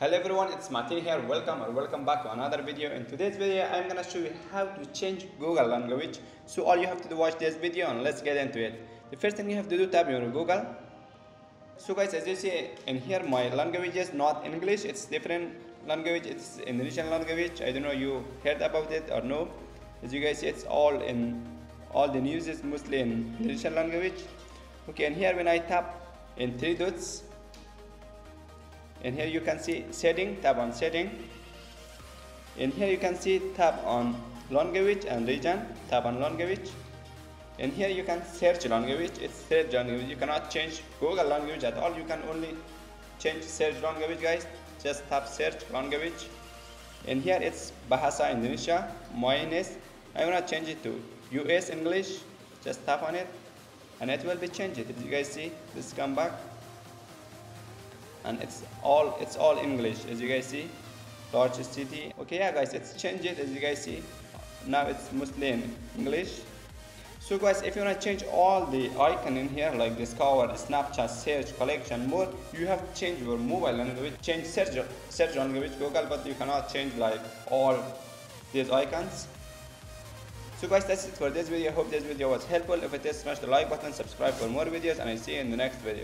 Hello everyone, it's Martin here. Welcome or welcome back to another video. In today's video, I'm gonna show you how to change Google language. So all you have to do watch this video and let's get into it. The first thing you have to do tap your Google. So guys, as you see in here, my language is not English. It's different language. It's Indonesian language. I don't know you heard about it or no. As you guys see, it's all in all the news is mostly in Indonesian language. Okay, and here when I tap in three dots and here you can see setting tap on setting. And here you can see tap on language and region tap on language. And here you can search language it's search language. You cannot change google language at all. You can only change search language guys. Just tap search language. And here it's bahasa indonesia mine is i want to change it to us english. Just tap on it and it will be changed. If you guys see this come back and it's all it's all english as you guys see. Large city okay yeah guys it's changed as you guys see. Now it's Muslim english. So guys if you want to change all the icon in here like discover snapshot search collection more you have to change your mobile language change search search language google but you cannot change like all these icons. So guys that's it for this video. I hope this video was helpful. If it is smash the like button subscribe for more videos and i see you in the next video